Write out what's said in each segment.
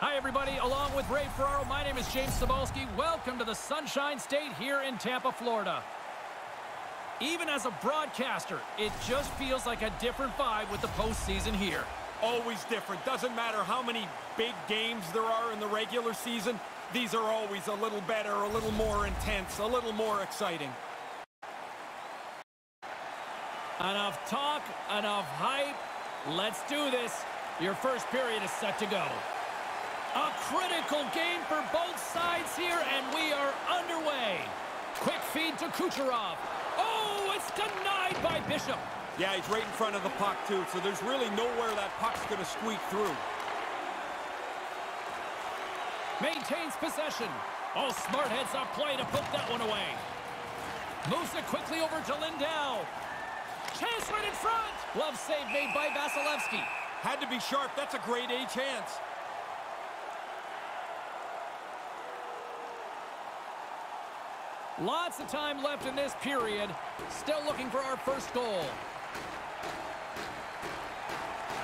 Hi, everybody. Along with Ray Ferraro, my name is James Cybulski. Welcome to the Sunshine State here in Tampa, Florida. Even as a broadcaster, it just feels like a different vibe with the postseason here. Always different. Doesn't matter how many big games there are in the regular season. These are always a little better, a little more intense, a little more exciting. Enough talk, enough hype. Let's do this. Your first period is set to go. A critical game for both sides here, and we are underway. Quick feed to Kucherov. Oh, it's denied by Bishop. Yeah, he's right in front of the puck, too, so there's really nowhere that puck's going to squeak through. Maintains possession. Oh, smart heads up play to put that one away. Moves it quickly over to Lindell. Chance right in front. Glove save made by Vasilevsky. Had to be sharp. That's a great A chance. Lots of time left in this period. Still looking for our first goal.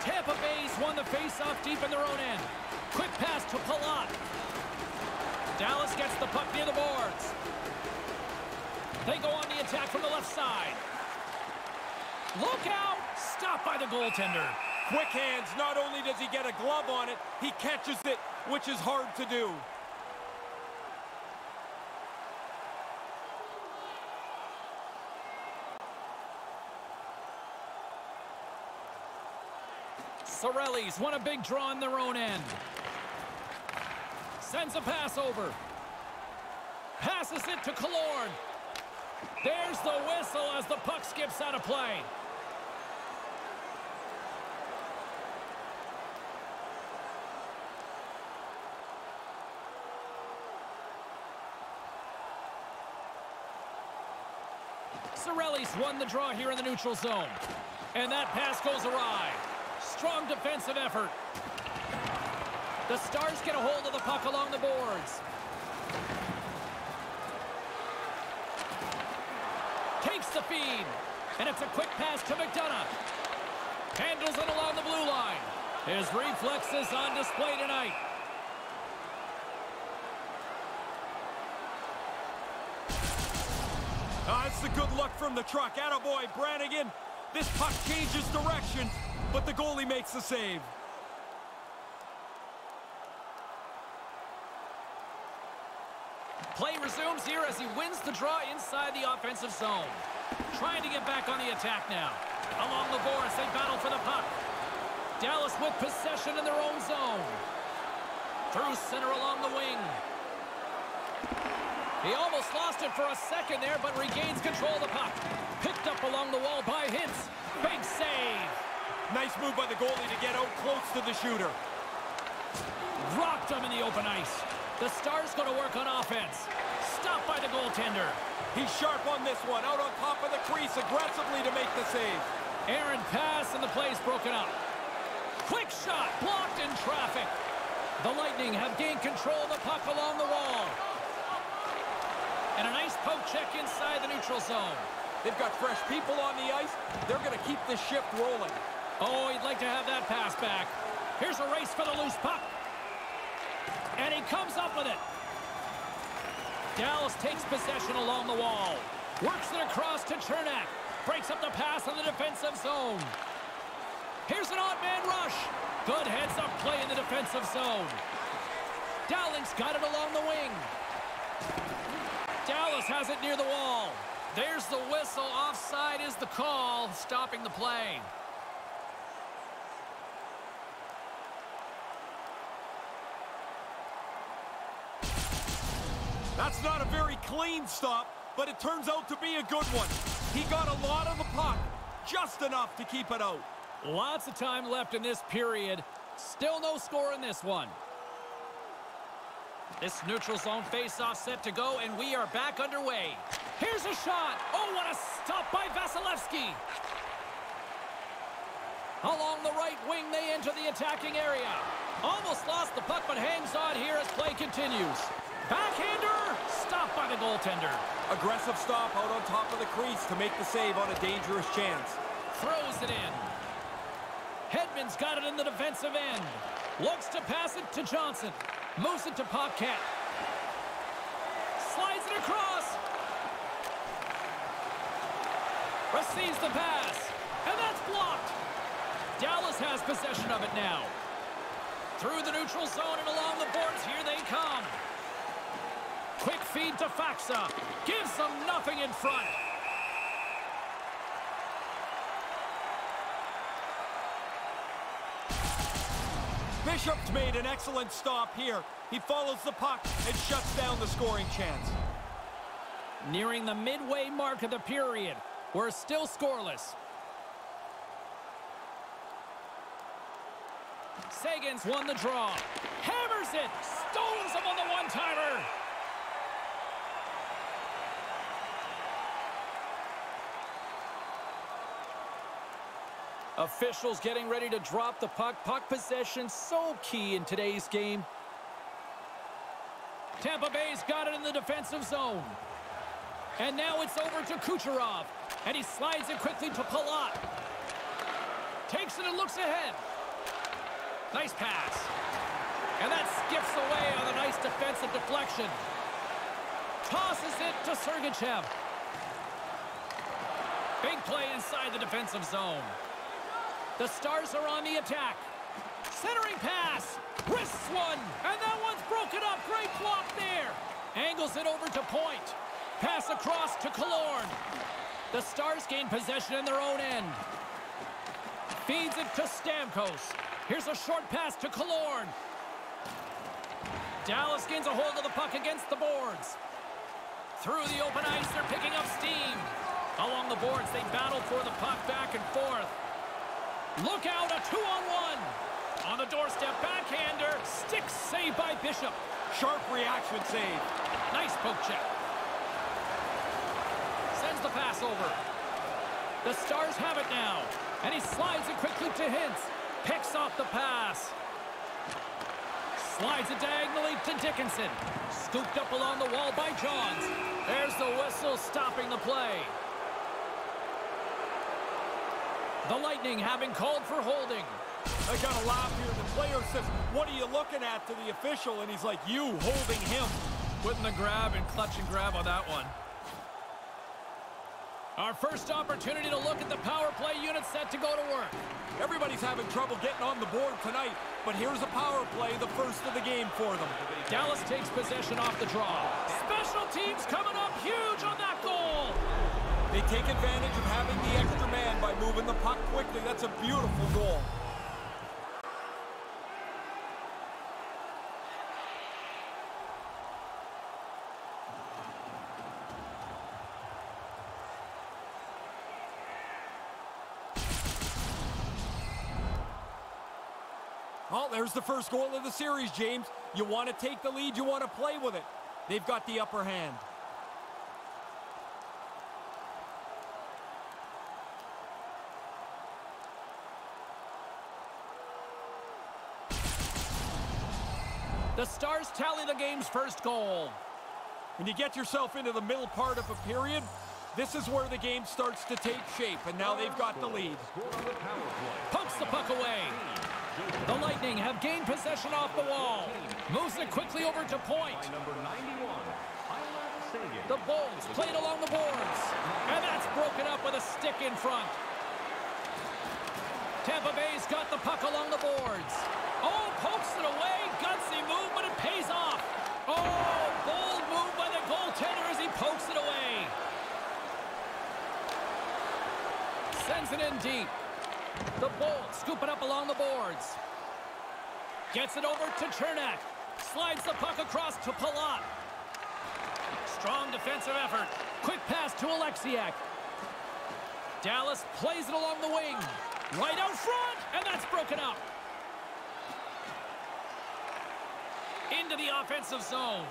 Tampa Bay's won the faceoff deep in their own end. Quick pass to Palat. Dallas gets the puck near the boards. They go on the attack from the left side. Look out! Stopped by the goaltender. Quick hands. Not only does he get a glove on it, he catches it, which is hard to do. Cirelli's won a big draw in their own end. Sends a pass over. Passes it to Killorn. There's the whistle as the puck skips out of play. Cirelli's won the draw here in the neutral zone. And that pass goes awry. Strong defensive effort. The Stars get a hold of the puck along the boards. Takes the feed. And it's a quick pass to McDonagh. Handles it along the blue line. His reflexes on display tonight. Ah, oh, that's the good luck from the truck. Attaboy, Brannigan. This puck changes direction, but the goalie makes the save. Play resumes here as he wins the draw inside the offensive zone. Trying to get back on the attack now. Along the boards, they battle for the puck. Dallas with possession in their own zone. Through center along the wing. He almost lost it for a second there, but regains control of the puck. Picked up along the wall by Hintz. Big save. Nice move by the goalie to get out close to the shooter. Rocked him in the open ice. The Stars go to work on offense. Stopped by the goaltender. He's sharp on this one, out on top of the crease aggressively to make the save. Aaron pass and the play's broken up. Quick shot, blocked in traffic. The Lightning have gained control of the puck along the wall. And a nice poke check inside the neutral zone. They've got fresh people on the ice. They're going to keep this shift rolling. Oh, he'd like to have that pass back. Here's a race for the loose puck. And he comes up with it. Dallas takes possession along the wall. Works it across to Cernak. Breaks up the pass in the defensive zone. Here's an odd man rush. Good heads-up play in the defensive zone. Dowling's got it along the wing. Dallas has it near the wall. There's the whistle. Offside is the call, stopping the play. That's not a very clean stop, but it turns out to be a good one. He got a lot of the puck, just enough to keep it out. Lots of time left in this period. Still no score in this one. This neutral zone face-off set to go, and we are back underway. Here's a shot. Oh, what a stop by Vasilevsky. Along the right wing, they enter the attacking area. Almost lost the puck, but hangs on here as play continues. Backhander, stopped by the goaltender. Aggressive stop out on top of the crease to make the save on a dangerous chance. Throws it in. Hedman's got it in the defensive end. Looks to pass it to Johnson. Moves it to Paquette. Slides it across. Receives the pass. And that's blocked. Dallas has possession of it now. Through the neutral zone and along the boards, here they come. Quick feed to Faksa. Gives them nothing in front. Bishop's made an excellent stop here. He follows the puck and shuts down the scoring chance. Nearing the midway mark of the period. We're still scoreless. Seguin's won the draw. Hammers it. Stones him on the one-timer. Officials getting ready to drop the puck. Puck possession so key in today's game. Tampa Bay's got it in the defensive zone. And now it's over to Kucherov. And he slides it quickly to Palat. Takes it and looks ahead. Nice pass. And that skips away on a nice defensive deflection. Tosses it to Sergachev. Big play inside the defensive zone. The Stars are on the attack. Centering pass. Wrists one. And that one's broken up. Great block there. Angles it over to point. Pass across to Killorn. The Stars gain possession in their own end. Feeds it to Stamkos. Here's a short pass to Killorn. Dallas gains a hold of the puck against the boards. Through the open ice, they're picking up steam. Along the boards, they battle for the puck back and forth. Look out, a two-on-one. On the doorstep, backhander. Stick save by Bishop. Sharp reaction save. Nice poke check. Sends the pass over. The Stars have it now. And he slides it quickly to Hintz. Picks off the pass. Slides it diagonally to Dickinson. Scooped up along the wall by Johns. There's the whistle stopping the play. The Lightning having called for holding. I got a laugh here. The player says, what are you looking at to the official? And he's like, you holding him. Putting the grab and clutch and grab on that one. Our first opportunity to look at the power play unit set to go to work. Everybody's having trouble getting on the board tonight, but here's a power play, the first of the game for them. Dallas takes possession off the draw. Special teams coming up huge on that. They take advantage of having the extra man by moving the puck quickly. That's a beautiful goal. Well, there's the first goal of the series, James. You want to take the lead, you want to play with it. They've got the upper hand. The Stars tally the game's first goal. When you get yourself into the middle part of a period, this is where the game starts to take shape, and now they've got the lead. Pokes the puck away. The Lightning have gained possession off the wall. Moves it quickly over to point. The Bolts played along the boards. And that's broken up with a stick in front. Tampa Bay's got the puck along the boards. Oh, pokes it away. Gutsy move, but it pays off. Oh, bold move by the goaltender as he pokes it away. Sends it in deep. The Bolts scoop it up along the boards. Gets it over to Cernak. Slides the puck across to Palat. Strong defensive effort. Quick pass to Oleksiak. Dallas plays it along the wing. Right out front, and that's broken up. Into the offensive zone.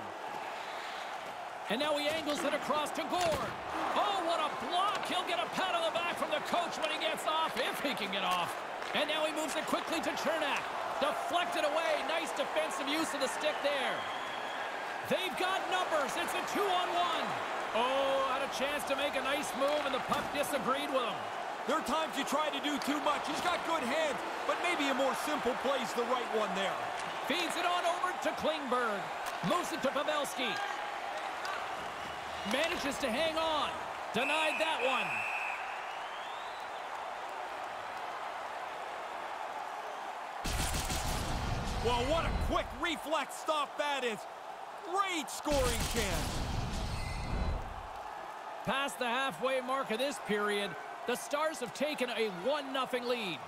And now he angles it across to Gourde. Oh, what a block. He'll get a pat on the back from the coach when he gets off, if he can get off. And now he moves it quickly to Cernak. Deflected away. Nice defensive use of the stick there. They've got numbers. It's a two-on-one. Oh, had a chance to make a nice move, and the puck disagreed with him. There are times you try to do too much. He's got good hands, but maybe a more simple play's the right one there. Feeds it on over to Klingberg. Moves it to Pavelski. Manages to hang on. Denied that one. Well, what a quick reflex stop that is. Great scoring chance. Past the halfway mark of this period, the Stars have taken a 1-0 lead.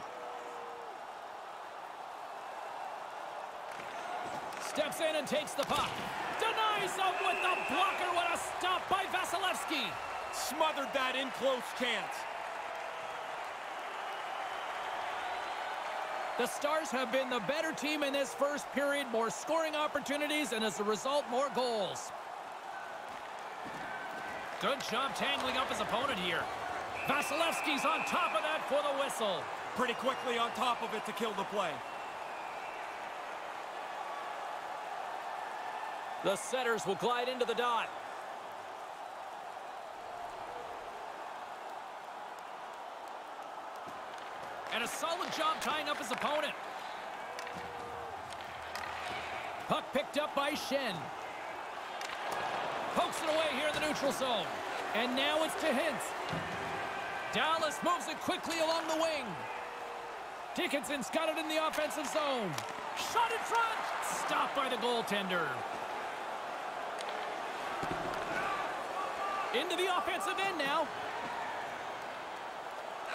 Steps in and takes the puck. Denies him with the blocker. What a stop by Vasilevsky. Smothered that in close chance. The Stars have been the better team in this first period. More scoring opportunities, and as a result, more goals. Good job tangling up his opponent here. Vasilevsky's on top of that for the whistle. Pretty quickly on top of it to kill the play. The setters will glide into the dot. And a solid job tying up his opponent. Puck picked up by Shen. Pokes it away here in the neutral zone. And now it's to Hintz. Dallas moves it quickly along the wing. Dickinson's got it in the offensive zone. Shot in front. Stopped by the goaltender. Into the offensive end now.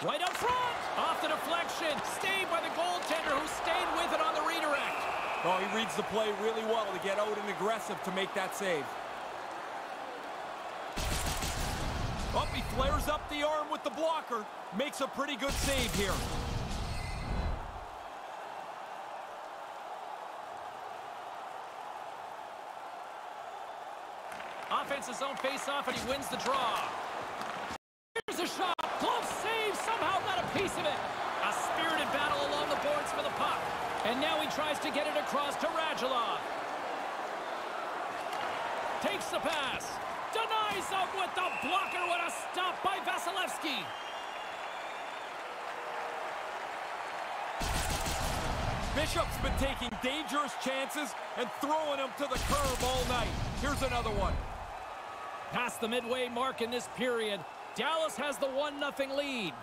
Right up front. Off the deflection. Stayed by the goaltender who stayed with it on the redirect. Oh, he reads the play really well to get out and aggressive to make that save. Up, he flares up the arm with the blocker. Makes a pretty good save here. Offense's zone face-off, and he wins the draw. Here's a shot. Close save. Somehow got a piece of it. A spirited battle along the boards for the puck. And now he tries to get it across to Radulov. Takes the pass. Denies him with the blocker. What a stop by Vasilevsky. Bishop's been taking dangerous chances and throwing them to the curb all night. Here's another one. Past the midway mark in this period, Dallas has the 1-0 lead.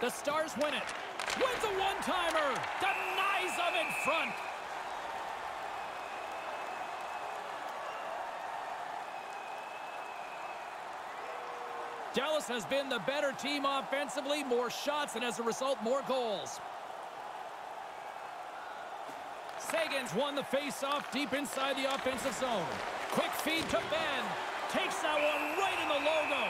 The Stars win it. Wins a one-timer. Denies them in front. Dallas has been the better team offensively, more shots, and as a result, more goals. Seguin's won the face-off deep inside the offensive zone. Quick feed to Benn. Takes that one right in the logo.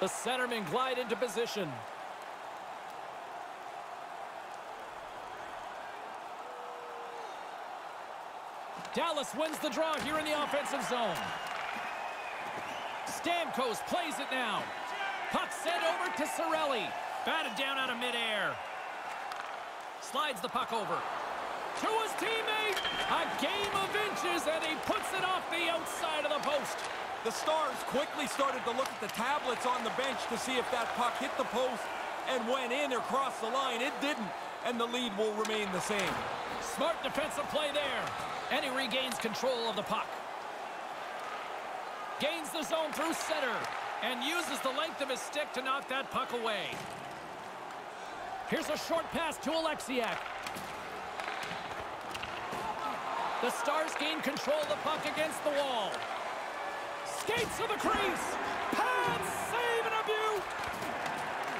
The centermen glide into position. Dallas wins the draw here in the offensive zone. Stamkos plays it now. Puck sent over to Cirelli. Batted down out of midair. Slides the puck over. To his teammate. A game of inches, and he puts it off the outside of the post. The Stars quickly started to look at the tablets on the bench to see if that puck hit the post and went in or crossed the line. It didn't, and the lead will remain the same. Smart defensive play there. And he regains control of the puck. Gains the zone through center. And uses the length of his stick to knock that puck away. Here's a short pass to Oleksiak. The Stars gain control of the puck against the wall. Skates to the crease. Pad save and a view.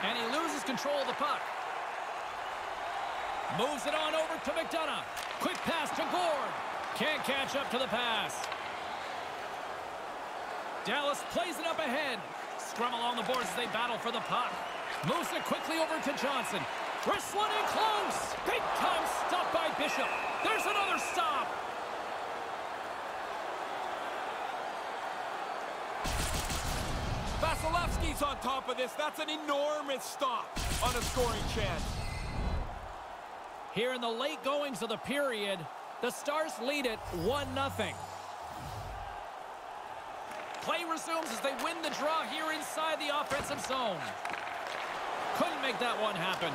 And he loses control of the puck. Moves it on over to McDonagh. Quick pass to Gourde. Can't catch up to the pass. Dallas plays it up ahead. Scrum along the boards as they battle for the puck. Moves it quickly over to Johnson. Wrestling in close. Big time stop by Bishop. There's another stop. Vasilevsky's on top of this. That's an enormous stop on a scoring chance. Here in the late goings of the period, the Stars lead it 1-0. Play resumes as they win the draw here inside the offensive zone. Couldn't make that one happen.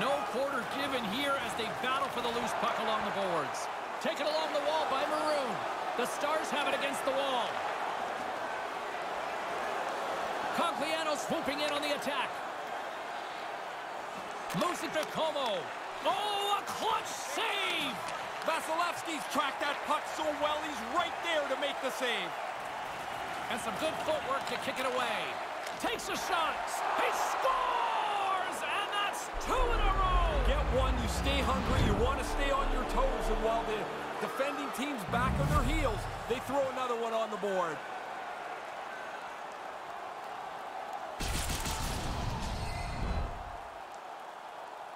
No quarter given here as they battle for the loose puck along the boards. Taken along the wall by Maroon. The Stars have it against the wall. Cogliano swooping in on the attack. Moves it to Comeau. Oh, a clutch save! Vasilevsky's tracked that puck so well, he's right there to make the save. And some good footwork to kick it away. Takes a shot. He scores! And that's two in a row! Get one, you stay hungry, you want to stay on your toes, and while the defending team's back on their heels, they throw another one on the board.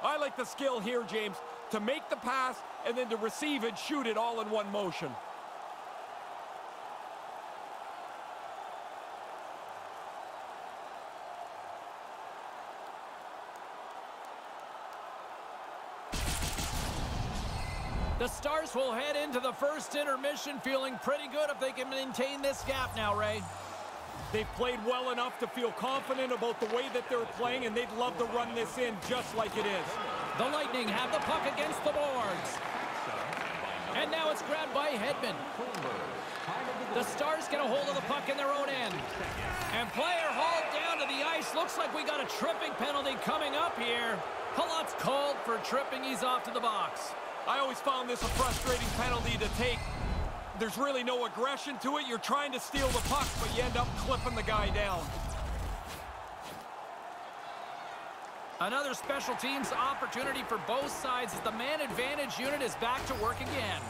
I like the skill here, James, to make the pass and then to receive and shoot it all in one motion. The Stars will head into the first intermission feeling pretty good if they can maintain this gap now, Ray. They've played well enough to feel confident about the way that they're playing, and they'd love to run this in just like it is. The Lightning have the puck against the boards. And now it's grabbed by Hedman. The Stars get a hold of the puck in their own end. And player hauled down to the ice. Looks like we got a tripping penalty coming up here. Palat's called for tripping. He's off to the box. I always found this a frustrating penalty to take. There's really no aggression to it. You're trying to steal the puck, but you end up clipping the guy down. Another special teams opportunity for both sides as the man advantage unit is back to work again.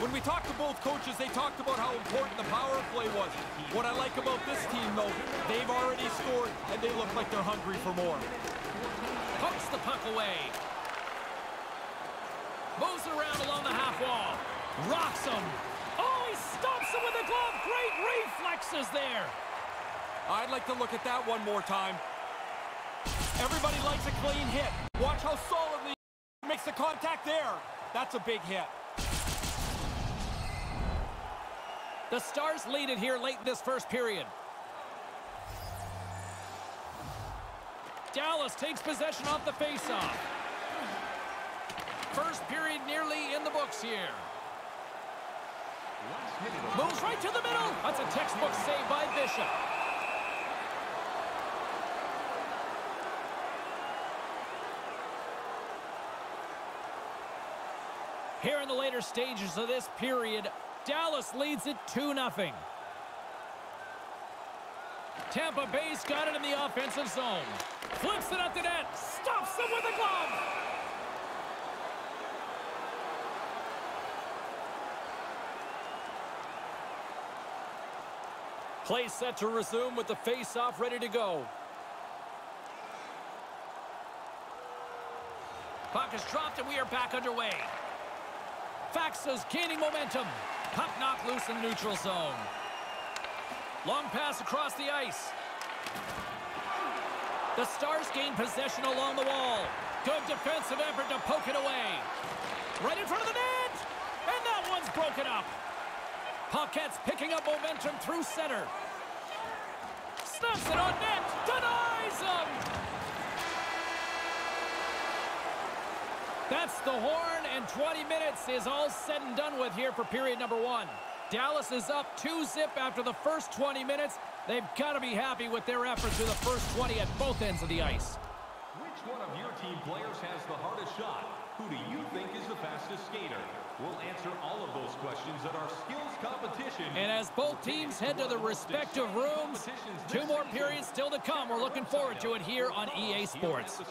When we talked to both coaches, they talked about how important the power play was. What I like about this team, though, they've already scored, and they look like they're hungry for more. Pokes the puck away. Moves around along the half wall. Rocks him. Oh, he stops him with a glove. Great reflexes there. I'd like to look at that one more time. Everybody likes a clean hit. Watch how solidly makes the contact there. That's a big hit. The Stars lead it here late in this first period. Dallas takes possession off the faceoff. First period nearly in the books here. Moves right to the middle. That's a textbook save by Bishop. The later stages of this period, Dallas leads it 2-0. Tampa Bay's got it in the offensive zone. Flips it up the net. Stops them with a glove. Play set to resume with the face-off ready to go. Puck is dropped and we are back underway. Faksa's gaining momentum. Puck knocked loose in neutral zone. Long pass across the ice. The Stars gain possession along the wall. Good defensive effort to poke it away. Right in front of the net! And that one's broken up. Paquette's picking up momentum through center. Snaps it on net. Denies him! That's the horn, and 20 minutes is all said and done with here for period number one. Dallas is up 2-zip after the first 20 minutes. They've got to be happy with their effort through the first 20 at both ends of the ice. Which one of your team players has the hardest shot? Who do you think is the fastest skater? We'll answer all of those questions at our skills competition. And as both teams head to their respective rooms, two more periods still to come. We're looking forward to it here on EA Sports.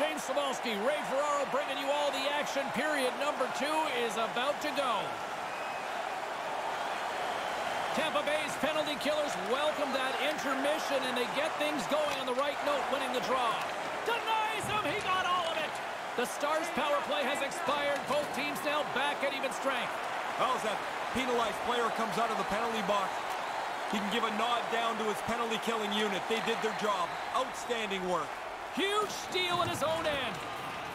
James Cybulski, Ray Ferraro bringing you all the action. Period number two is about to go. Tampa Bay's penalty killers welcome that intermission, and they get things going on the right note, winning the draw. Denies him. He got all of it. The Stars' power play has expired. Both teams now back at even strength. As that penalized player comes out of the penalty box, he can give a nod down to his penalty-killing unit. They did their job. Outstanding work. Huge steal in his own end.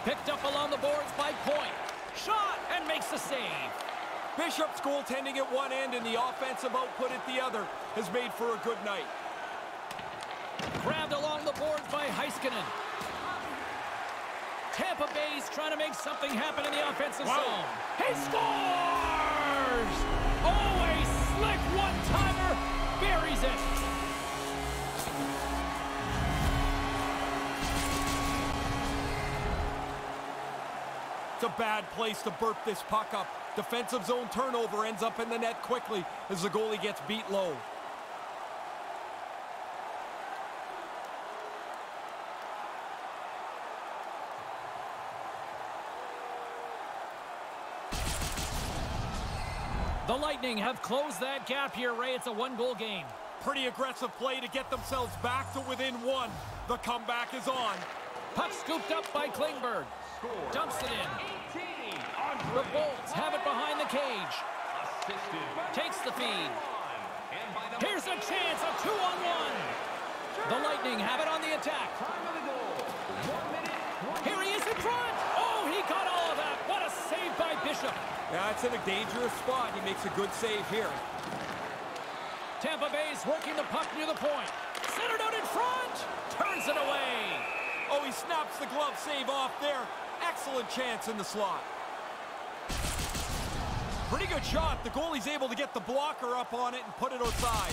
Picked up along the boards by Point. Shot and makes the save. Bishop's goaltending at one end and the offensive output at the other has made for a good night. Grabbed along the boards by Heiskanen. Tampa Bay's trying to make something happen in the offensive wow. zone. He scores! Oh, a slick a bad place to burp this puck up. Defensive zone turnover ends up in the net quickly as the goalie gets beat low. The Lightning have closed that gap here, Ray. It's a one-goal game. Pretty aggressive play to get themselves back to within one. The comeback is on. Puck scooped up by Klingberg. Dumps it in. The Bolts have it behind the cage. Takes the feed. Here's a chance, a two-on-one. The Lightning have it on the attack. Here he is in front. Oh, he got all of that. What a save by Bishop. Yeah, it's in a dangerous spot. He makes a good save here. Tampa Bay's working the puck near the point. Centered out in front. Turns it away. Oh, he snaps the glove save off there. Excellent chance in the slot. Pretty good shot. The goalie's able to get the blocker up on it and put it outside.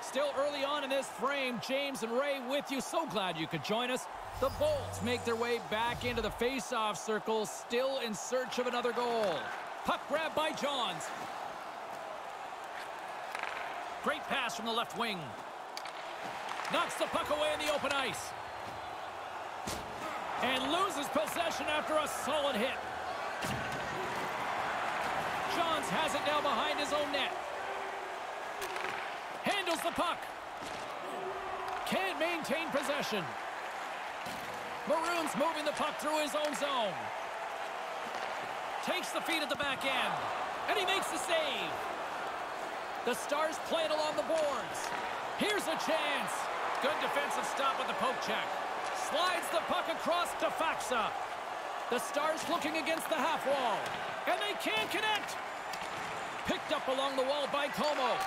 Still early on in this frame, James and Ray with you. So glad you could join us. The Bolts make their way back into the face-off circle, still in search of another goal. Puck grab by Johns. Great pass from the left wing. Knocks the puck away in the open ice. And loses possession after a solid hit. Johns has it now behind his own net. Handles the puck. Can't maintain possession. Maroons moving the puck through his own zone. Takes the feed at the back end. And he makes the save. The Stars play it along the boards. Here's a chance. Good defensive stop with the poke check. Slides the puck across to Faksa. The Stars looking against the half wall. And they can't connect. Picked up along the wall by Comeau.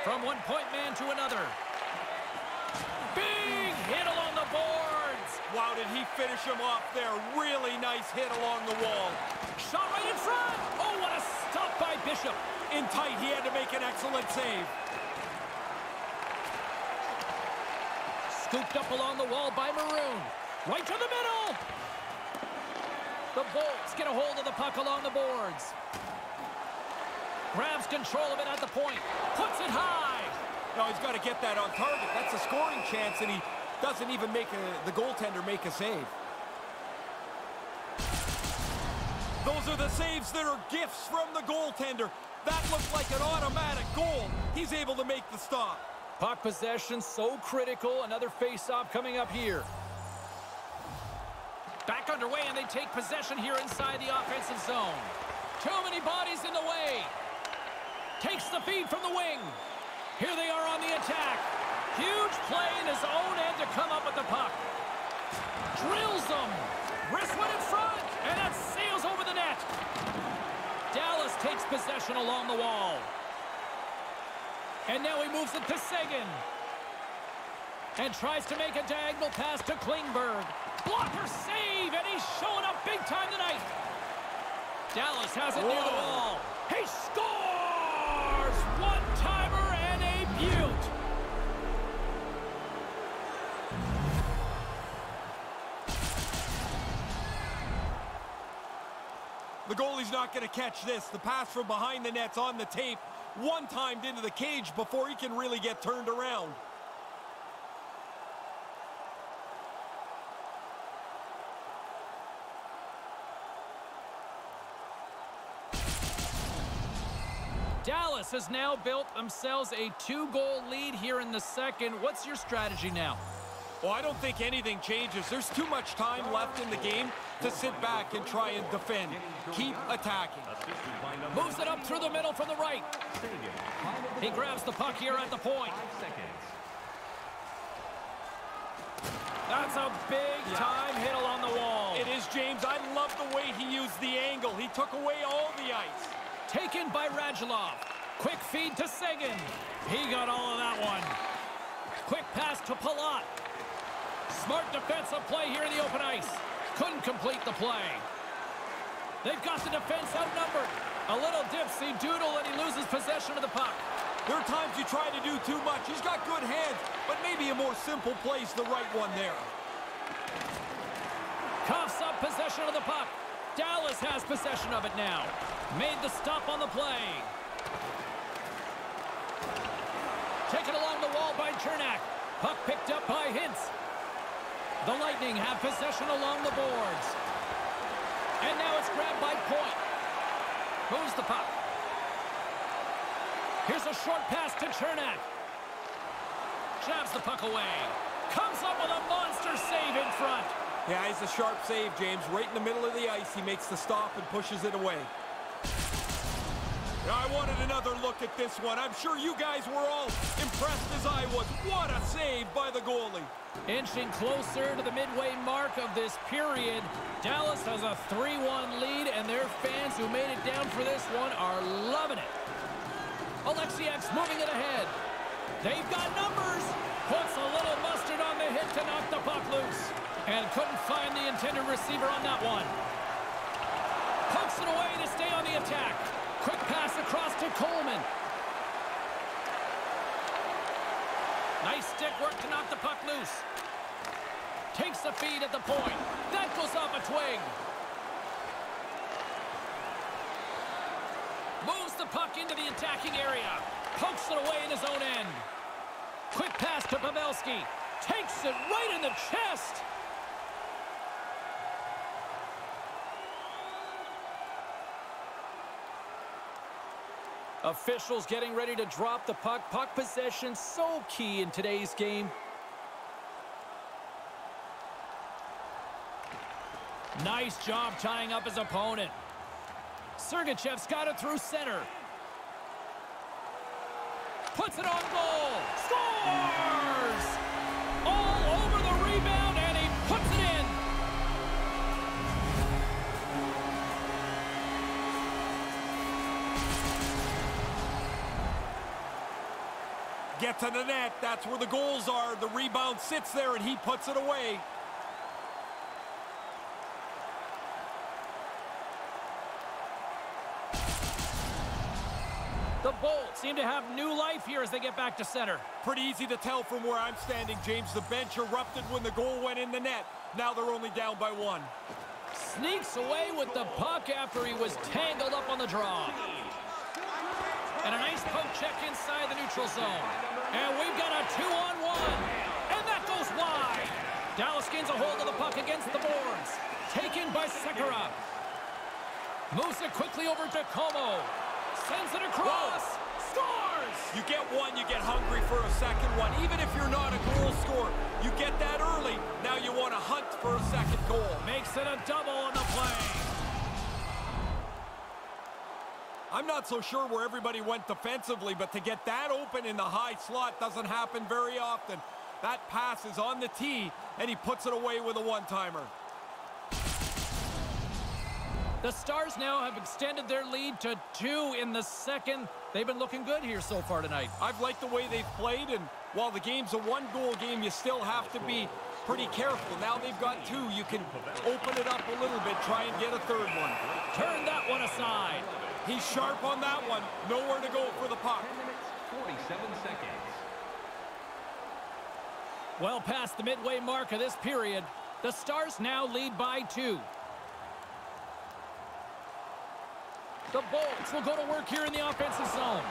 From one point man to another. Big hit along the boards. Wow, did he finish him off there. Really nice hit along the wall. Shot right in front. Oh, what a stop by Bishop. In tight, he had to make an excellent save. Scooped up along the wall by Maroon. Right to the middle. The Bolts get a hold of the puck along the boards. Grabs control of it at the point. Puts it high. No, he's got to get that on target. That's a scoring chance, and he doesn't even make a, the goaltender make a save. Those are the saves that are gifts from the goaltender. That looked like an automatic goal. He's able to make the stop. Puck possession so critical. Another face-off coming up here. Back underway, and they take possession here inside the offensive zone. Too many bodies in the way. Takes the feed from the wing. Here they are on the attack. Huge play in his own end to come up with the puck. Drills them. Wrist went in front, and that sails over the net. Dallas takes possession along the wall. And now he moves it to Seguin. And tries to make a diagonal pass to Klingberg. Blocker save, and he's showing up big time tonight. Dallas has it Whoa. near the wall. He scores! One-timer and a beaut. The goalie's not going to catch this. The pass from behind the net's on the tape one-timed into the cage before he can really get turned around. Dallas has now built themselves a two-goal lead here in the second. What's your strategy now? Well, I don't think anything changes. There's too much time left in the game to sit back and try and defend. Keep attacking. Moves it up through the middle from the right. He grabs the puck here at the point. That's a big-time hit along the wall. It is, James. I love the way he used the angle. He took away all the ice. Taken by Radulov. Quick feed to Seguin. He got all of that one. Quick pass to Palat. Smart defensive play here in the open ice. Couldn't complete the play. They've got the defense outnumbered. A little dipsy doodle and he loses possession of the puck. There are times you try to do too much. He's got good hands, but maybe a more simple play's the right one there. Coughs up possession of the puck. Dallas has possession of it now. Made the stop on the play. Taken along the wall by Cernak. Puck picked up by Hintz. The Lightning have possession along the boards. And now it's grabbed by Point. Moves the puck. Here's a short pass to Cernak. Jabs the puck away. Comes up with a monster save in front. Yeah, he's a sharp save, James. Right in the middle of the ice, he makes the stop and pushes it away. I wanted another look at this one. I'm sure you guys were all impressed as I was. What a save by the goalie. Inching closer to the midway mark of this period. Dallas has a 3-1 lead, and their fans who made it down for this one are loving it. Oleksiak's moving it ahead. They've got numbers. Puts a little mustard on the hit to knock the puck loose. And couldn't find the intended receiver on that one. Pokes it away to stay on the attack. Quick pass across to Coleman. Nice stick work to knock the puck loose. Takes the feed at the point. That goes off a twig. Moves the puck into the attacking area. Pokes it away in his own end. Quick pass to Pavelski. Takes it right in the chest. Officials getting ready to drop the puck. Puck possession so key in today's game. Nice job tying up his opponent. Sergachev's got it through center. Puts it on goal. Scores! All over Get to the net. That's where the goals are. The rebound sits there, and he puts it away. The Bolts seem to have new life here as they get back to center. Pretty easy to tell from where I'm standing, James. The bench erupted when the goal went in the net. Now they're only down by one. Sneaks away with the puck after he was tangled up on the draw. And a nice poke check inside the neutral zone. And we've got a two-on-one. And that goes wide. Dallas gains a hold of the puck against the boards. Taken by Sekera. Moves it quickly over to Comeau. Sends it across. Scores! You get one, you get hungry for a second one. Even if you're not a goal scorer, you get that early. Now you want to hunt for a second goal. Makes it a double on the play. I'm not so sure where everybody went defensively, but to get that open in the high slot doesn't happen very often. That pass is on the tee, and he puts it away with a one-timer. The Stars now have extended their lead to two in the second. They've been looking good here so far tonight. I've liked the way they've played, and while the game's a one-goal game, you still have to be pretty careful. Now they've got two. You can open it up a little bit, try and get a third one. Turn that one aside. He's sharp on that one. Nowhere to go for the puck. 10 minutes, 47 seconds. Well past the midway mark of this period, the Stars now lead by two. The Bolts will go to work here in the offensive zone.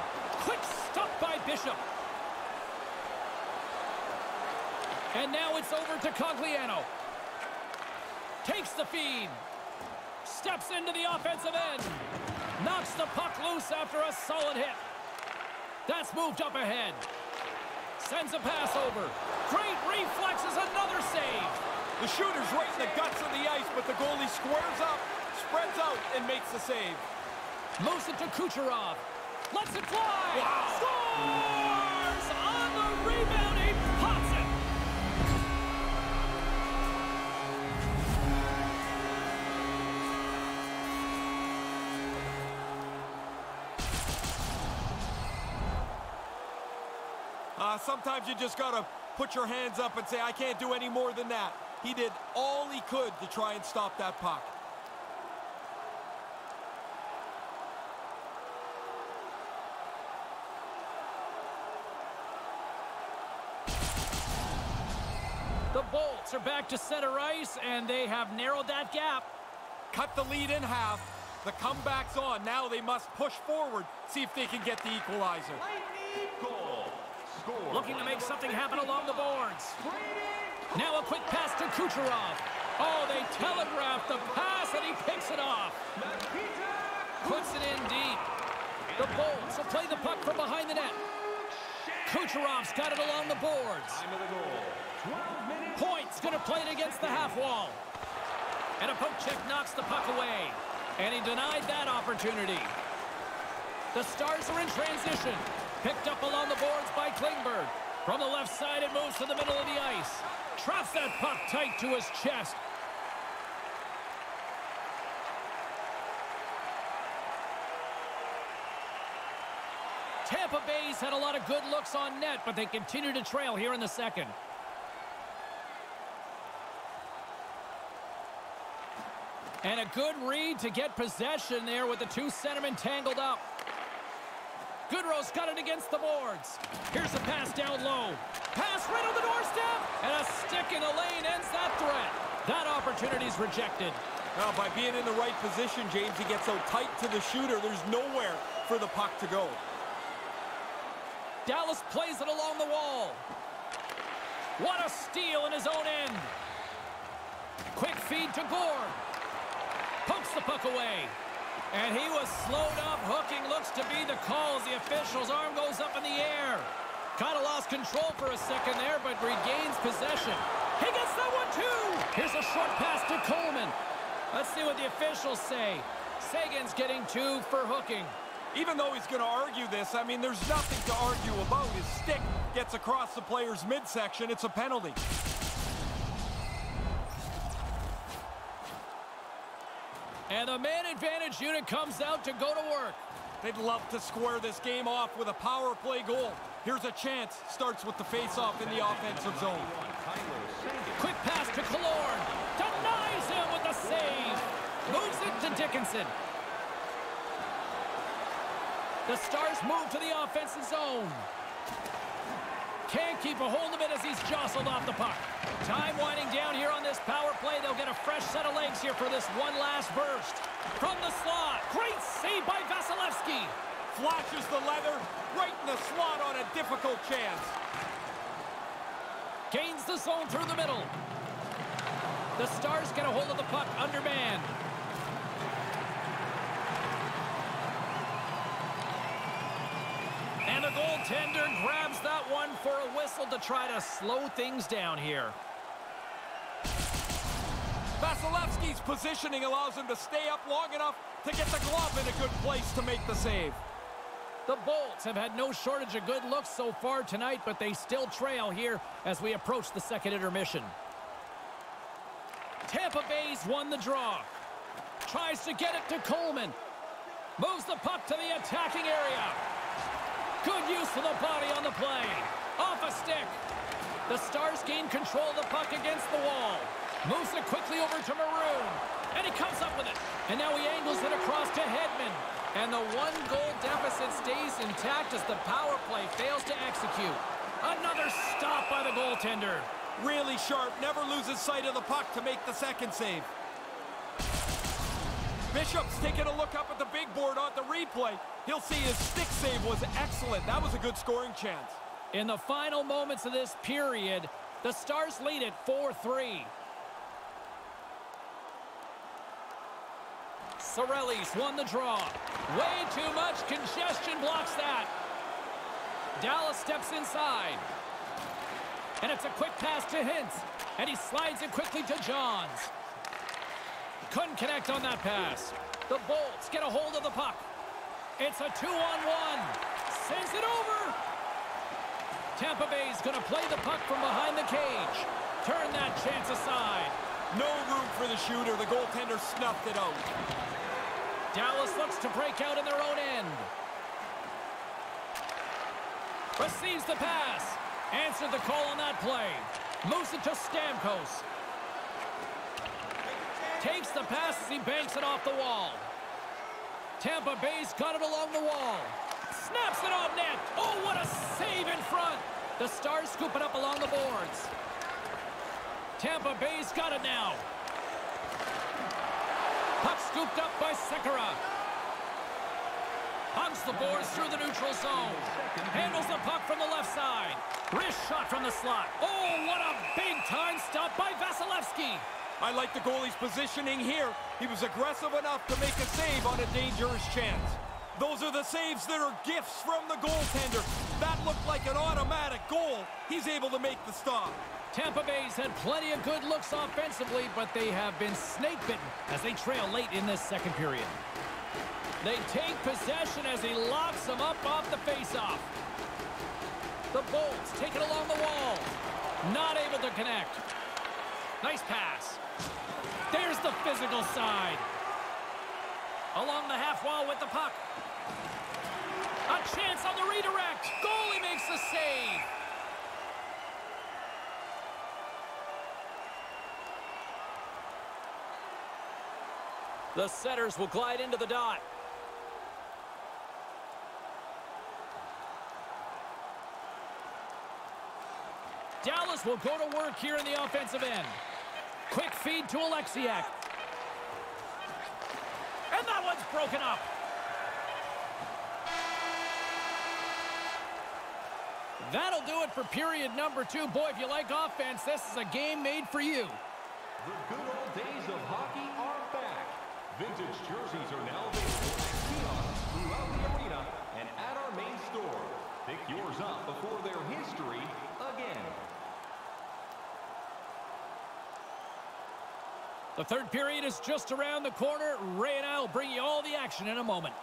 Quick stop by Bishop. And now it's over to Cogliano. Takes the feed. Steps into the offensive end. Knocks the puck loose after a solid hit. That's moved up ahead. Sends a pass over. Great reflexes, another save. The shooter's right in the guts of the ice, but the goalie squares up, spreads out, and makes the save. Moves it to Kucherov. Lets it fly. Wow. Scores! On the rebound, sometimes you just got to put your hands up and say, I can't do any more than that. He did all he could to try and stop that puck. The Bolts are back to center ice, and they have narrowed that gap. Cut the lead in half. The comeback's on. Now they must push forward, see if they can get the equalizer. Lightning goal. Score. Looking to make something happen along the boards. Now a quick pass to Kucherov. Oh, they telegraphed the pass, and he picks it off. Puts it in deep. The Bolts will play the puck from behind the net. Kucherov's got it along the boards. Time of the goal. 12 minutes. Point's going to play it against the half wall. And a poke check knocks the puck away. And he denied that opportunity. The Stars are in transition. Picked up along the boards by Klingberg. From the left side, it moves to the middle of the ice. Traps that puck tight to his chest. Tampa Bay's had a lot of good looks on net, but they continue to trail here in the second. And a good read to get possession there with the two centermen tangled up. Goodrow's got it against the boards. Here's a pass down low. Pass right on the doorstep. And a stick in the lane ends that threat. That opportunity's rejected. Now, by being in the right position, James, he gets so tight to the shooter, there's nowhere for the puck to go. Dallas plays it along the wall. What a steal in his own end. Quick feed to Gourde. Pokes the puck away. And he was slowed up. Hooking looks to be the call as the official's arm goes up in the air. Kind of lost control for a second there, but regains possession. He gets that one too. Here's a short pass to Coleman. Let's see what the officials say. Seguin's getting two for hooking. Even though he's going to argue this, I mean, there's nothing to argue about. His stick gets across the player's midsection. It's a penalty. And the man advantage unit comes out to go to work. They'd love to square this game off with a power play goal. Here's a chance. Starts with the face-off in the offensive zone. Quick pass to Killorn. Denies him with a save. Moves it to Dickinson. The Stars move to the offensive zone. Can't keep a hold of it as he's jostled off the puck. Time winding down here on this power play. They'll get a fresh set of legs here for this one last burst. From the slot. Great save by Vasilevskiy. Flashes the leather right in the slot on a difficult chance. Gains the zone through the middle. The Stars get a hold of the puck undermanned. Goaltender grabs that one for a whistle to try to slow things down here. Vasilevskiy's positioning allows him to stay up long enough to get the glove in a good place to make the save. The Bolts have had no shortage of good looks so far tonight, but they still trail here as we approach the second intermission. Tampa Bay's won the draw. Tries to get it to Coleman. Moves the puck to the attacking area. Good use of the body on the play. Off a stick. The Stars gain control of the puck against the wall. Moves it quickly over to Maroon. And he comes up with it. And now he angles it across to Hedman. And the one-goal deficit stays intact as the power play fails to execute. Another stop by the goaltender. Really sharp, never loses sight of the puck to make the second save. Bishop's taking a look up at the big board on the replay. He'll see his stick save was excellent. That was a good scoring chance. In the final moments of this period, the Stars lead it 4-3. Cirelli's won the draw. Way too much congestion blocks that. Dallas steps inside. And it's a quick pass to Hintz. And he slides it quickly to Johns. Couldn't connect on that pass. The Bolts get a hold of the puck. It's a two-on-one. Sends it over. Tampa Bay's going to play the puck from behind the cage. Turn that chance aside. No room for the shooter. The goaltender snuffed it out. Dallas looks to break out in their own end. Receives the pass. Answered the call on that play. Moves it to Stamkos. Takes the pass as he banks it off the wall. Tampa Bay's got it along the wall. Snaps it on net. Oh, what a save in front. The Stars scoop it up along the boards. Tampa Bay's got it now. Puck scooped up by Sekera. Hugs the boards through the neutral zone. Handles the puck from the left side. Wrist shot from the slot. Oh, what a big-time stop by Vasilevskiy. I like the goalie's positioning here. He was aggressive enough to make a save on a dangerous chance. Those are the saves that are gifts from the goaltender. That looked like an automatic goal. He's able to make the stop. Tampa Bay's had plenty of good looks offensively, but they have been snake-bitten as they trail late in this second period. They take possession as he locks them up off the faceoff. The Bolts take it along the wall. Not able to connect. Nice pass. There's the physical side. Along the half wall with the puck. A chance on the redirect. Goalie makes the save. The setters will glide into the dot. Dallas will go to work here in the offensive end. Quick feed to Oleksiak. And that one's broken up. That'll do it for period number two. Boy, if you like offense, this is a game made for you. The good old days of hockey are back. Vintage jerseys are now available at kiosks throughout the arena and at our main store. Pick yours up before their history again. The third period is just around the corner. Ray and I will bring you all the action in a moment.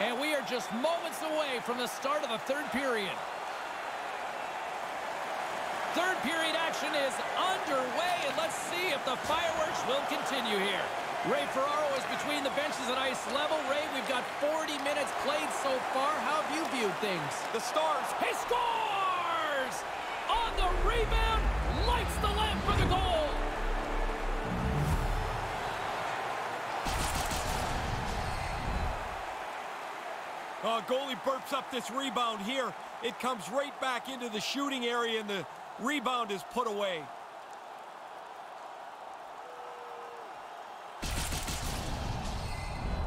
And we are just moments away from the start of the third period. Third period action is underway, and let's see if the fireworks will continue here. Ray Ferraro is between the benches at ice level. Ray, we've got 40 minutes played so far. How have you viewed things? The Stars. He scores! On the rebound, lights the lamp for the goal. Uh, goalie burps up this rebound here. It comes right back into the shooting area, and the rebound is put away.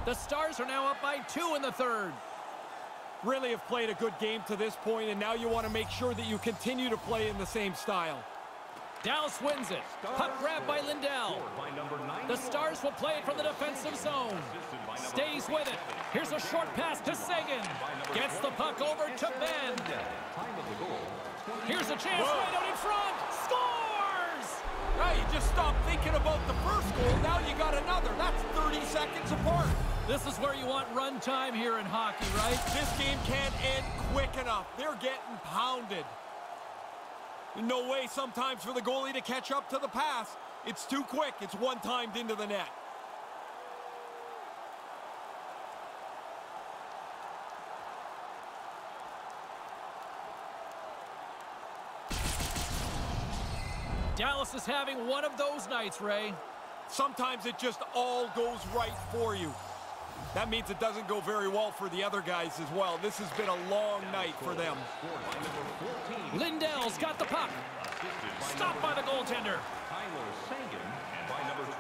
The Stars are now up by two in the third. Really have played a good game to this point, and now you want to make sure that you continue to play in the same style. Dallas wins it. Puck grab by Lindell. The Stars will play it from the defensive zone. Stays with it. Here's a short pass to Seguin. Gets the puck over to Benn. Here's a chance Whoa. right out in front. Scores! Now you just stop thinking about the first goal. Now you got another. That's 30 seconds apart. This is where you want run time here in hockey, right? This game can't end quick enough. They're getting pounded. No way sometimes for the goalie to catch up to the pass. It's too quick. It's one-timed into the net. Dallas is having one of those nights, Ray. Sometimes it just all goes right for you. That means it doesn't go very well for the other guys as well. This has been a long night for them. Lindell's got the puck. Stopped by the goaltender. Tyler Seguin, and by number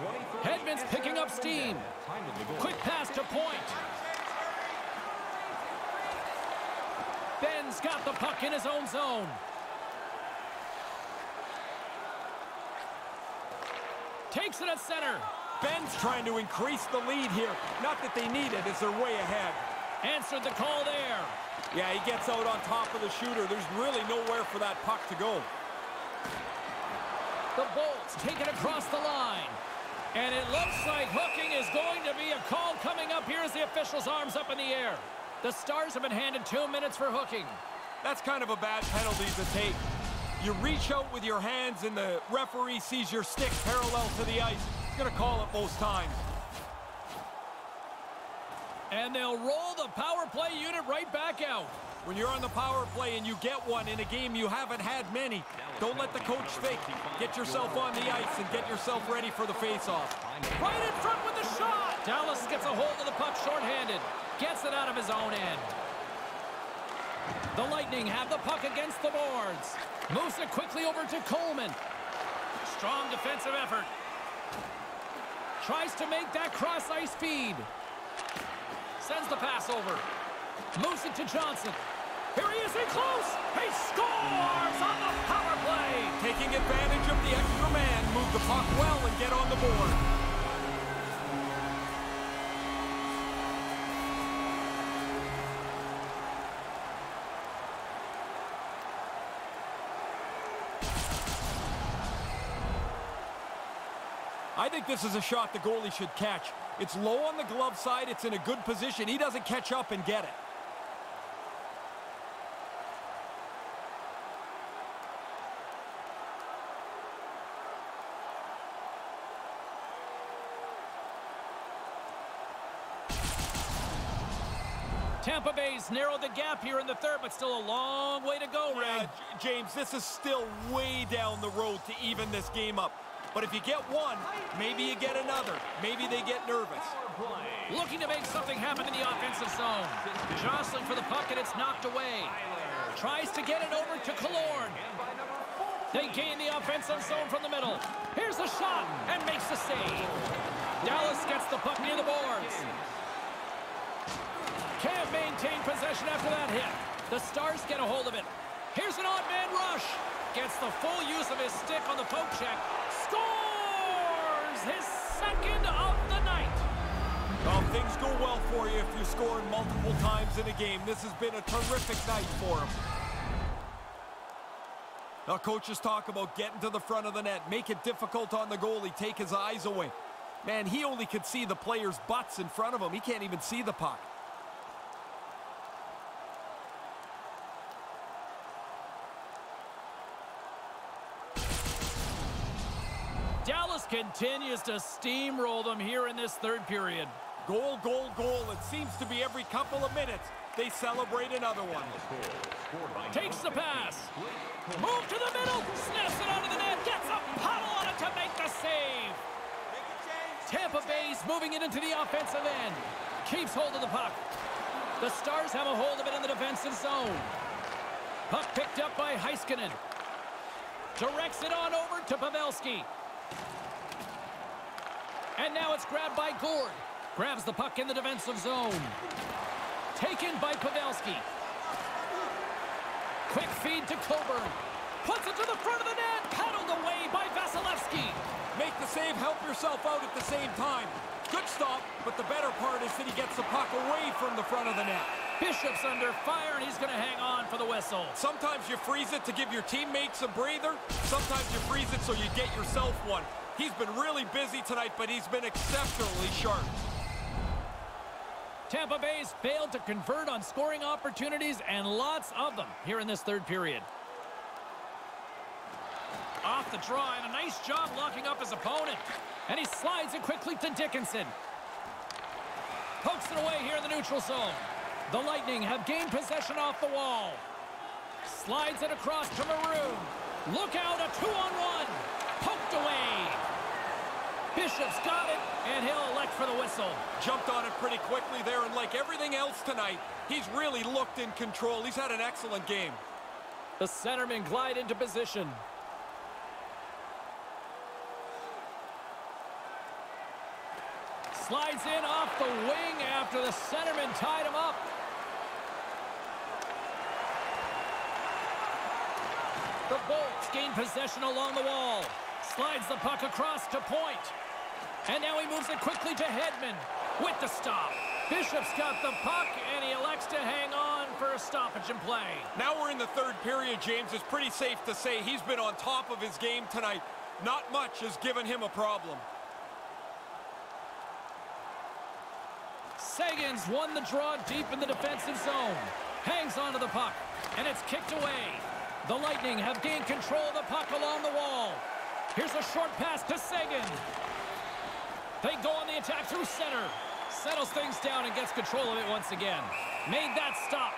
23. Hedman's picking up steam. Time of the goal. Quick pass to point. Benn's got the puck in his own zone. Takes it at center. Benn's trying to increase the lead here. Not that they need it, as they're way ahead. Answered the call there. Yeah, he gets out on top of the shooter. There's really nowhere for that puck to go. The Bolts take it across the line. And it looks like hooking is going to be a call coming up here as the official's arms up in the air. The Stars have been handed two minutes for hooking. That's kind of a bad penalty to take. You reach out with your hands and the referee sees your stick parallel to the ice. He's going to call it most times. And they'll roll the power play unit right back out. When you're on the power play and you get one in a game you haven't had many, don't let the coach think. Get yourself on the ice and get yourself ready for the face-off. Right in front with the shot. Dallas gets a hold of the puck shorthanded. Gets it out of his own end. The Lightning have the puck against the boards. Moves it quickly over to Coleman. Strong defensive effort. Tries to make that cross-ice feed. Sends the pass over. Moves it to Johnson. Here he is in close. He scores on the power play. Taking advantage of the extra man, move the puck well and get on the board. I think this is a shot the goalie should catch. It's low on the glove side. It's in a good position. He doesn't catch up and get it. Tampa Bay's narrowed the gap here in the third, but still a long way to go, Yeah, Ray. J- James, this is still way down the road to even this game up. But if you get one, maybe you get another. Maybe they get nervous. Looking to make something happen in the offensive zone. Jostling for the puck, and it's knocked away. Tries to get it over to Killorn. They gain the offensive zone from the middle. Here's the shot, and makes the save. Dallas gets the puck near the boards. Can't maintain possession after that hit. The Stars get a hold of it. Here's an odd man rush. Gets the full use of his stick on the poke check. His second of the night. Well, things go well for you if you're scoring multiple times in a game. This has been a terrific night for him. Now, coaches talk about getting to the front of the net, make it difficult on the goalie, take his eyes away. Man, he only could see the players' butts in front of him. He can't even see the puck. Continues to steamroll them here in this third period. Goal, goal, goal. It seems to be every couple of minutes they celebrate another one. Takes the pass. Move to the middle. Snaps it onto the net. Gets a paddle on it to make the save. Tampa Bay's moving it into the offensive end. Keeps hold of the puck. The Stars have a hold of it in the defensive zone. Puck picked up by Heiskanen. Directs it on over to Pavelski. And now it's grabbed by Gourde. Grabs the puck in the defensive zone. Taken by Pavelski. Quick feed to Coburn. Puts it to the front of the net. Paddled away by Vasilevskiy. Make the save, help yourself out at the same time. Good stop, but the better part is that he gets the puck away from the front of the net. Bishop's under fire, and he's going to hang on for the whistle. Sometimes you freeze it to give your teammates a breather. Sometimes you freeze it so you get yourself one. He's been really busy tonight, but he's been exceptionally sharp. Tampa Bay's failed to convert on scoring opportunities, and lots of them here in this third period. Off the draw, and a nice job locking up his opponent. And he slides it quickly to Dickinson. Pokes it away here in the neutral zone. The Lightning have gained possession off the wall. Slides it across to Maroon. Look out, a two-on-one. Poked away. Bishop's got it, and he'll elect for the whistle. Jumped on it pretty quickly there, and like everything else tonight, he's really looked in control. He's had an excellent game. The centermen glide into position. Slides in off the wing after the centerman tied him up. The Bolts gain possession along the wall. Slides the puck across to point. And now he moves it quickly to Hedman with the stop. Bishop's got the puck, and he elects to hang on for a stoppage and play. Now we're in the third period, James. It's pretty safe to say he's been on top of his game tonight. Not much has given him a problem. Seguin's won the draw deep in the defensive zone. Hangs onto the puck, and it's kicked away. The Lightning have gained control of the puck along the wall. Here's a short pass to Seguin. They go on the attack through center. Settles things down and gets control of it once again. Made that stop.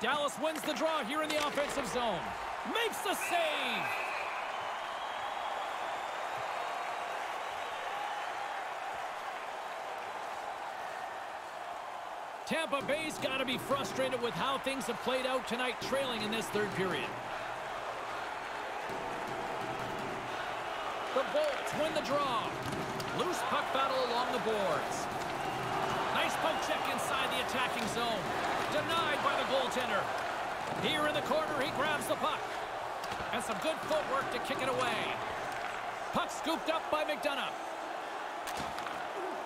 Dallas wins the draw here in the offensive zone. Makes the save. Tampa Bay's got to be frustrated with how things have played out tonight, trailing in this third period. The Bolts win the draw. Loose puck battle along the boards. Nice poke check inside the attacking zone. Denied by the goaltender. Here in the corner, he grabs the puck. And some good footwork to kick it away. Puck scooped up by McDonagh.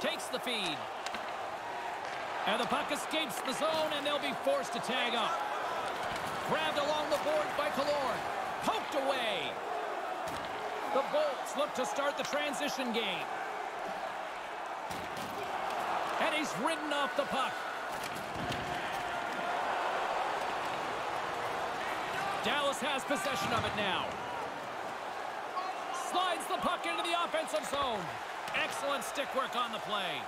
Takes the feed. And the puck escapes the zone, and they'll be forced to tag up. Grabbed along the board by Killorn. Poked away. The Bolts look to start the transition game. And he's ridden off the puck. Dallas has possession of it now. Slides the puck into the offensive zone. Excellent stick work on the play.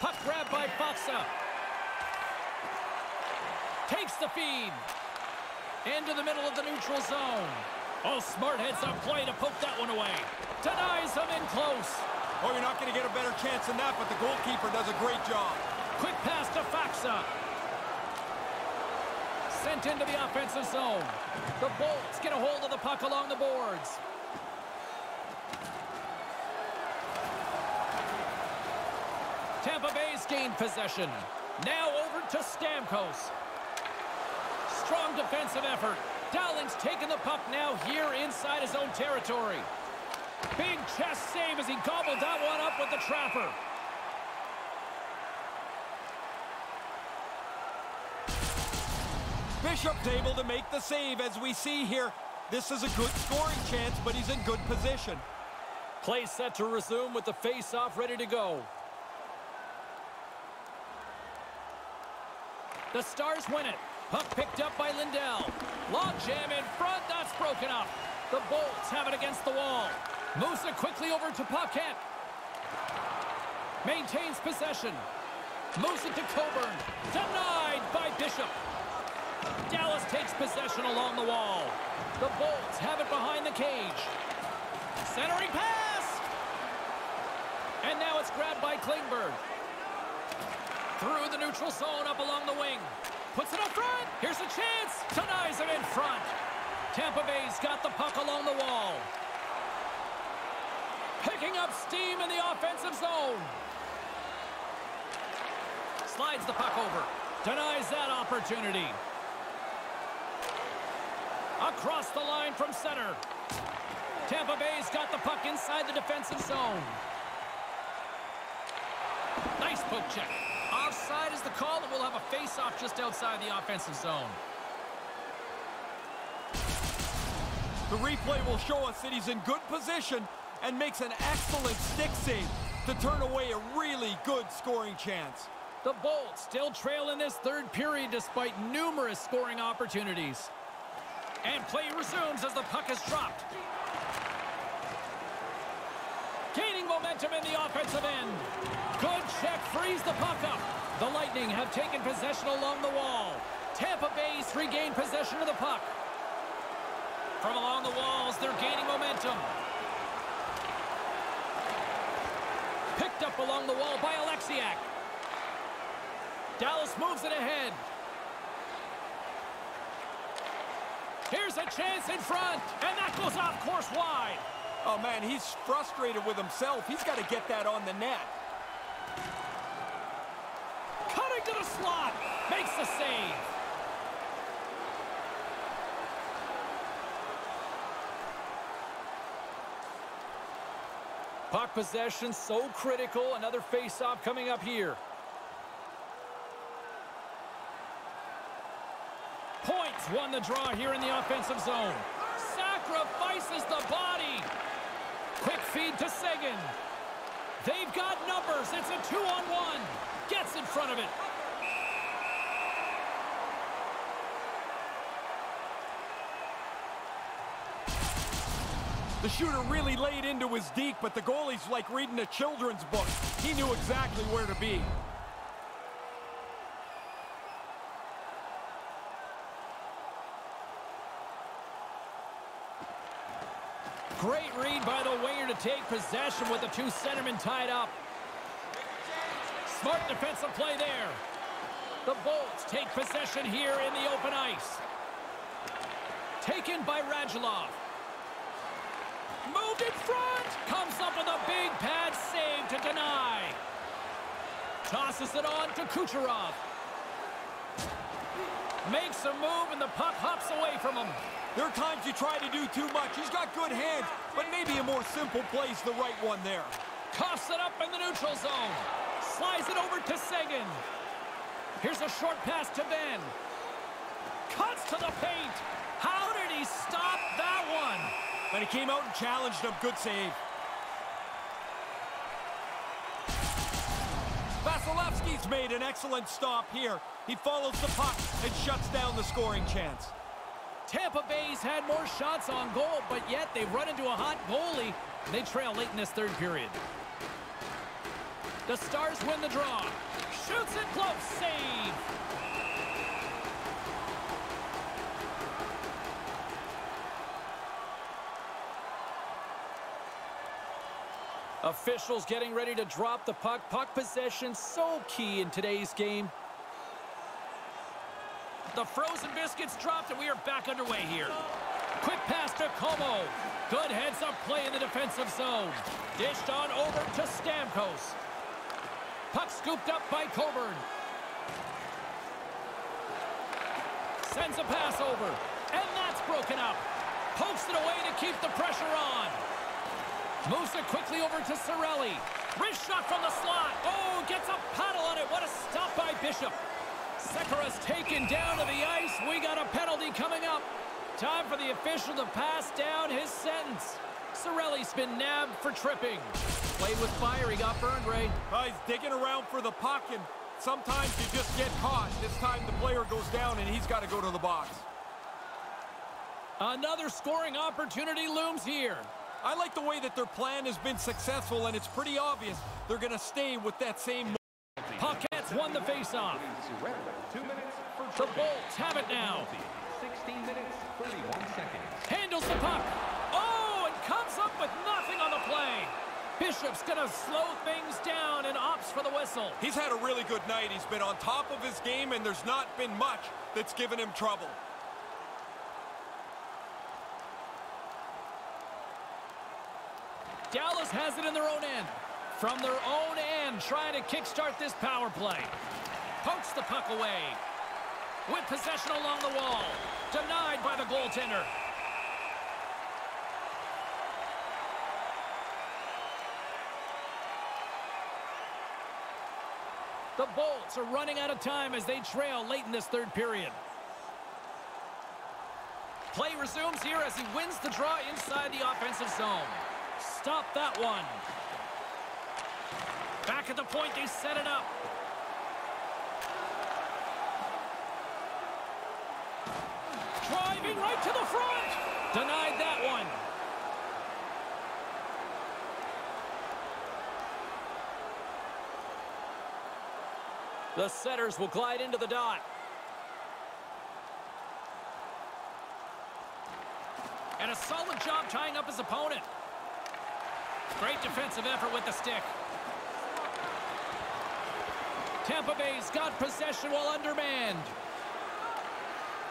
Puck grab by Faksa. Takes the feed. Into the middle of the neutral zone. Oh, smart heads up play to poke that one away. Denies him in close. Oh, you're not going to get a better chance than that, but the goalkeeper does a great job. Quick pass to Faksa. Sent into the offensive zone. The Bolts get a hold of the puck along the boards. Tampa Bay's gained possession. Now over to Stamkos. Strong defensive effort. Dowling's taking the puck now here inside his own territory. Big chest save as he gobbled that one up with the trapper. Bishop's able to make the save as we see here. This is a good scoring chance, but he's in good position. Play set to resume with the face-off ready to go. The Stars win it. Puck picked up by Lindell. Long jam in front. That's broken up. The Bolts have it against the wall. Moves it quickly over to Paquette. Maintains possession. Moves it to Coburn. Denied by Bishop. Dallas takes possession along the wall. The Bolts have it behind the cage. Centering pass! And now it's grabbed by Klingberg. Through the neutral zone, up along the wing. Puts it up front. Here's a chance. Denies it in front. Tampa Bay's got the puck along the wall. Picking up steam in the offensive zone. Slides the puck over. Denies that opportunity. Across the line from center. Tampa Bay's got the puck inside the defensive zone. Nice poke check. Offside is the call, and we'll have a face-off just outside the offensive zone. The replay will show us that he's in good position and makes an excellent stick save to turn away a really good scoring chance. The Bolts still trail in this third period despite numerous scoring opportunities. And play resumes as the puck is dropped. Gaining momentum in the offensive end. Good check, frees the puck up. The Lightning have taken possession along the wall. Tampa Bay's regained possession of the puck. From along the walls, they're gaining momentum. Picked up along the wall by Oleksiak. Dallas moves it ahead. Here's a chance in front, and that goes off course wide. Oh, man, he's frustrated with himself. He's got to get that on the net. Cutting to the slot. Makes the save. Puck possession so critical. Another face-off coming up here. Points won the draw here in the offensive zone. Sacrifices the body. Quick feed to Seguin. They've got numbers. It's a two-on-one. Gets in front of it. The shooter really laid into his deke, but the goalie's like reading a children's book. He knew exactly where to be. Great read by the winger to take possession with the two centermen tied up. Smart defensive play there. The Bolts take possession here in the open ice. Taken by Radulov. Moved in front. Comes up with a big pad save to deny. Tosses it on to Kucherov. Makes a move and the puck hops away from him. There are times you try to do too much. He's got good hands, but maybe a more simple play is the right one there. Coughs it up in the neutral zone. Slides it over to Seguin. Here's a short pass to Benn. Cuts to the paint. How did he stop that one? And he came out and challenged him. Good save. Vasilevskiy's made an excellent stop here. He follows the puck and shuts down the scoring chance. Tampa Bay's had more shots on goal, but yet they've run into a hot goalie. They trail late in this third period. The Stars win the draw. Shoots it close. Save. Officials getting ready to drop the puck. Puck possession so key in today's game. The frozen biscuits dropped, and we are back underway here. Quick pass to Comeau. Good heads-up play in the defensive zone. Dished on over to Stamkos. Puck scooped up by Coburn. Sends a pass over, and that's broken up. Pokes it away to keep the pressure on. Moves it quickly over to Cirelli. Wrist shot from the slot. Oh, gets a paddle on it. What a stop by Bishop. Sekera's taken down to the ice. We got a penalty coming up. Time for the official to pass down his sentence. Cirelli's been nabbed for tripping. Played with fire. He got burned, Ray. Oh, he's digging around for the puck, and sometimes you just get caught. This time the player goes down, and he's got to go to the box. Another scoring opportunity looms here. I like the way that their plan has been successful, and it's pretty obvious they're going to stay with that same... Pockets won the faceoff. The Bolts have it now. 16 minutes, 31 seconds. Handles the puck. Oh, and comes up with nothing on the play. Bishop's going to slow things down and opts for the whistle. He's had a really good night. He's been on top of his game, and there's not been much that's given him trouble. Dallas has it in their own end. From their own end, trying to kickstart this power play. Pokes the puck away. With possession along the wall. Denied by the goaltender. The Bolts are running out of time as they trail late in this third period. Play resumes here as he wins the draw inside the offensive zone. Stop that one. Back at the point, they set it up. Driving right to the front. Denied that one. The setters will glide into the dot. And a solid job tying up his opponent. Great defensive effort with the stick. Tampa Bay's got possession while undermanned.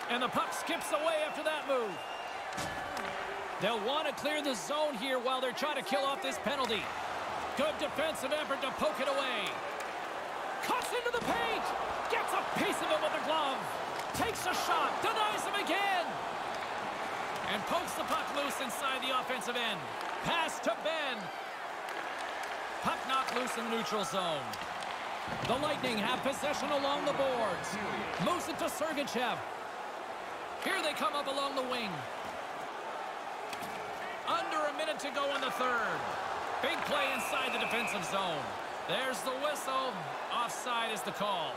And the puck skips away after that move. They'll want to clear the zone here while they're trying to kill off this penalty. Good defensive effort to poke it away. Cuts into the paint. Gets a piece of it with the glove. Takes a shot. Denies him again. And pokes the puck loose inside the offensive end. Pass to Benn. Puck knocked loose in the neutral zone. The Lightning have possession along the boards. Moves it to Sergachev. Here they come up along the wing. Under a minute to go in the third. Big play inside the defensive zone. There's the whistle. Offside is the call.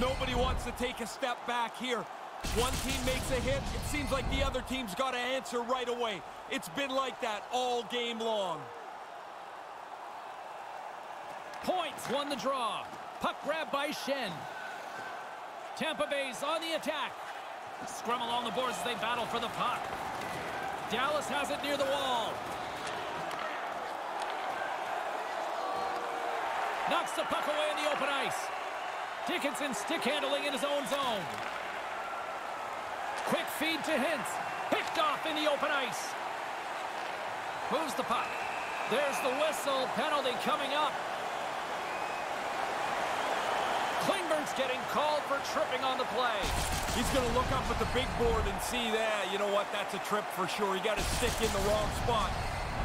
Nobody wants to take a step back here. One team makes a hit, it seems like the other team's got to answer right away. It's been like that all game long. Points won the draw. Puck grab by Shen. Tampa Bay's on the attack. Scrum along the boards as they battle for the puck. Dallas has it near the wall. Knocks the puck away in the open ice. Dickinson stick handling in his own zone. Feed to Hintz. Picked off in the open ice. Moves the puck. There's the whistle. Penalty coming up. Klingberg's getting called for tripping on the play. He's going to look up at the big board and see that. You know what? That's a trip for sure. He got his stick in the wrong spot.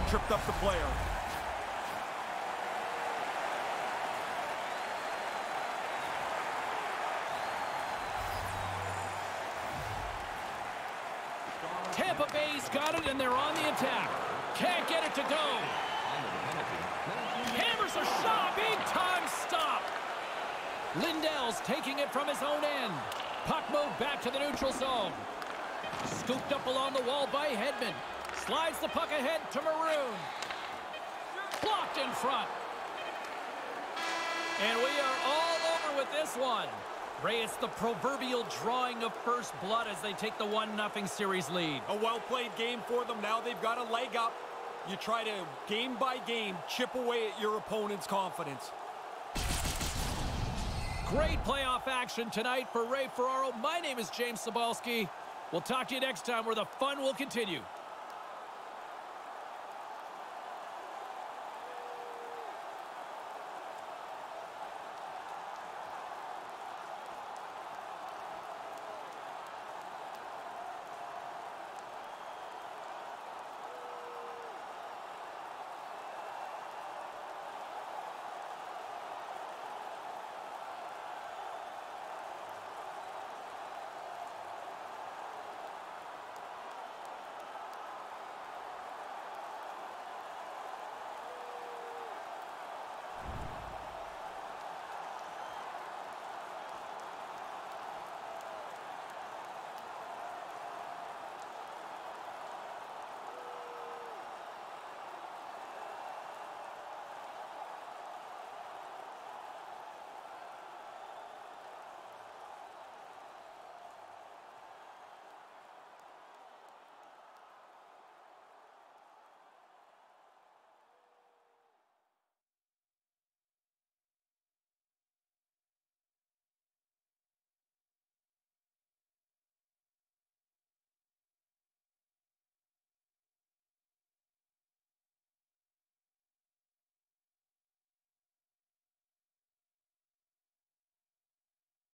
Tripped up the player. Tampa Bay's got it, and they're on the attack. Can't get it to go. Hammers a shot. Big time stop. Lindell's taking it from his own end. Puck moved back to the neutral zone. Scooped up along the wall by Hedman. Slides the puck ahead to Maroon. Blocked in front. And we are all over with this one. Ray, it's the proverbial drawing of first blood as they take the 1-0 series lead. A well-played game for them. Now they've got a leg up. You try to, game by game, chip away at your opponent's confidence. Great playoff action tonight for Ray Ferraro. My name is James Cybulski. We'll talk to you next time where the fun will continue.